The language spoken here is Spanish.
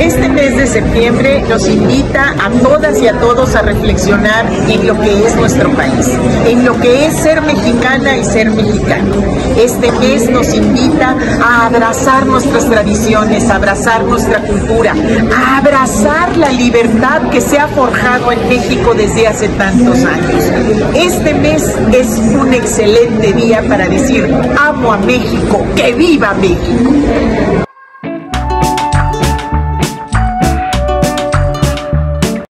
Este mes de septiembre nos invita a todas y a todos a reflexionar en lo que es nuestro país, en lo que es ser mexicana y ser mexicano. Este mes nos invita a abrazar nuestras tradiciones, a abrazar nuestra cultura, a abrazar la libertad que se ha forjado en México desde hace tantos años. Este mes es un excelente día para decir, amo a México, que viva México.